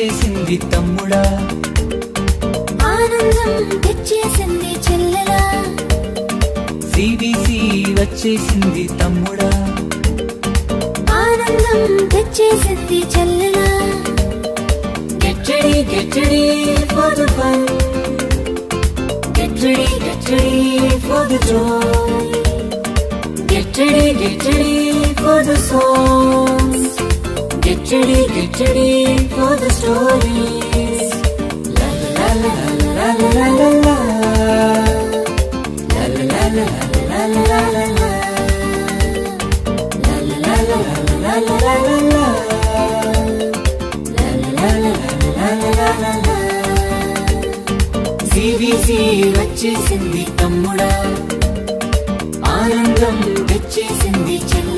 తెచ్చేసింది తమ్ముడా ఆనందం తెచ్చేసింది చెల్లెలా సిబిసి వచ్చేసింది తమ్ముడా ఆనందం తెచ్చేసింది చెల్లెలా Get ready, get ready for the fun. Get ready, get ready for the joy. Get ready, get ready for the song. Get ready, get ready for the stories. La la la la la la la la la. La la la la la la la la la. La la la la la la la la la. CVC వచ్చేసింది తమ్ముడా ఆనందం తెచ్చేసింది చెల్లె